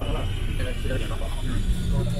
完了，现在七点的话。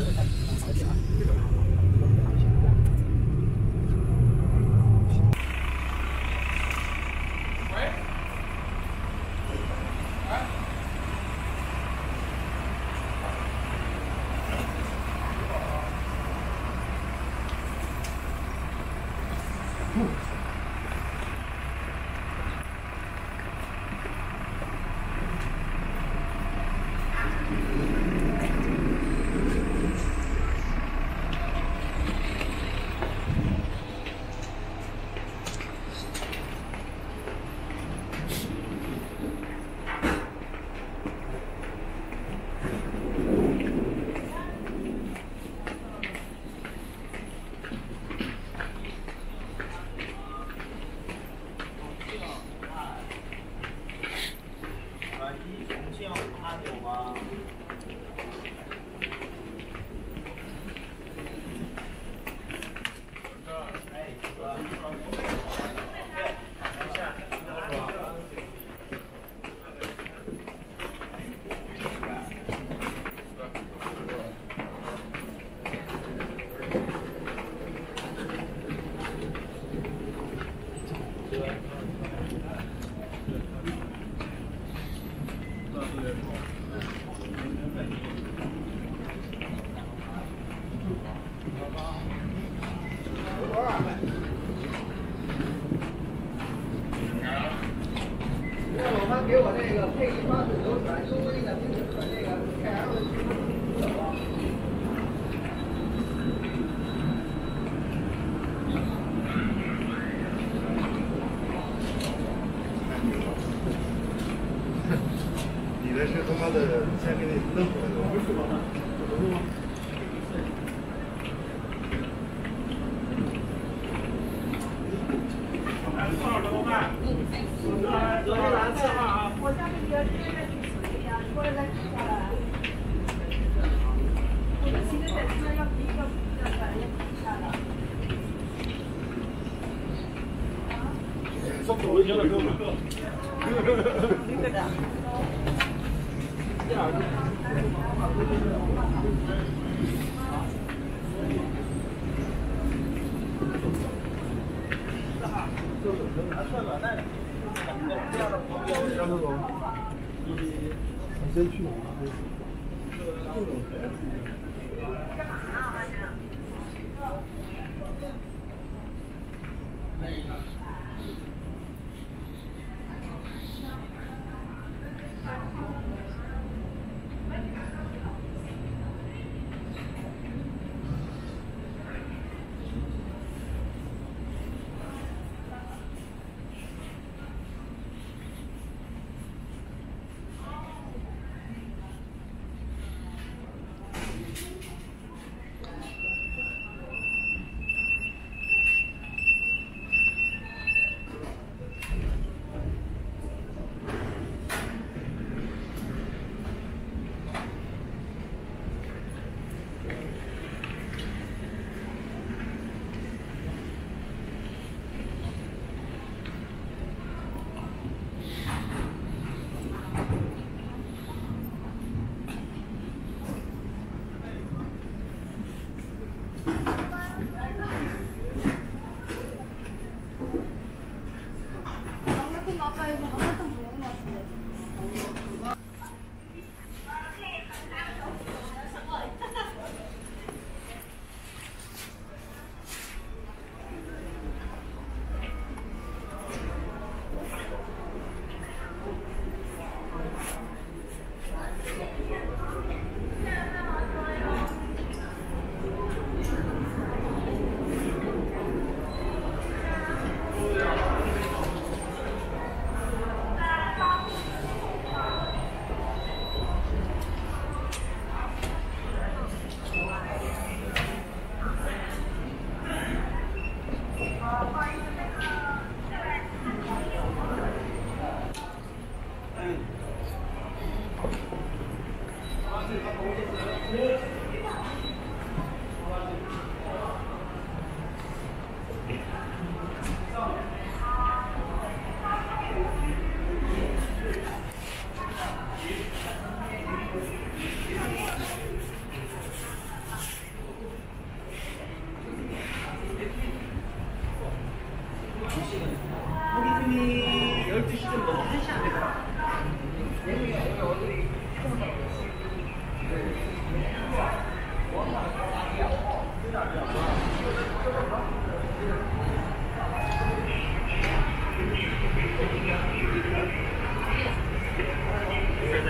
他给我那个配一八四流转 UV 的，并且和那个 KL 的走啊。你那是他妈的先给你弄出来的，不是吗？我下面要这边去处理呀，过来再下来。我们现在在这要比要要反要比下来。速度有点够。那个的。先去。우리 先去哪？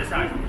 side.